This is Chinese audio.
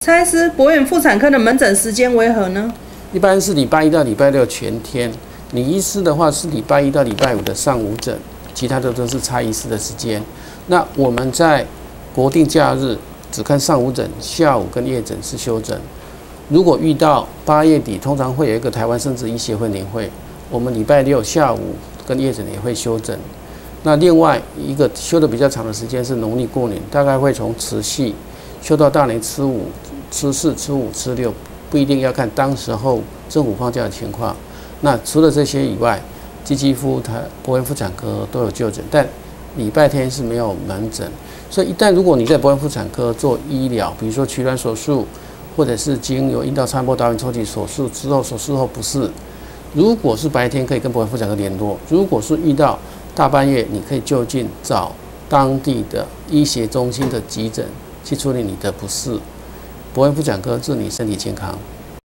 蔡医师，博远妇产科的门诊时间为何呢？一般是礼拜一到礼拜六全天。李医师的话是礼拜一到礼拜五的上午诊，其他的都是蔡医师的时间。那我们在国定假日只看上午诊，下午跟夜诊是休诊。如果遇到八月底，通常会有一个台湾生殖医协会年会，我们礼拜六下午跟夜诊也会休诊。那另外一个休的比较长的时间是农历过年，大概会从除夕休到大年初五、初四、初五、初六，不一定要看当时候政府放假的情况。那除了这些以外，基基夫、他博恩妇产科都有就诊，但礼拜天是没有门诊。所以一旦如果你在博恩妇产科做医疗，比如说取卵手术，或者是经由阴道超音波导引抽取手术之后，手术后不适，如果是白天可以跟博恩妇产科联络；如果是遇到大半夜，你可以就近找当地的医学中心的急诊去处理你的不适。博恩妇产科祝你身体健康。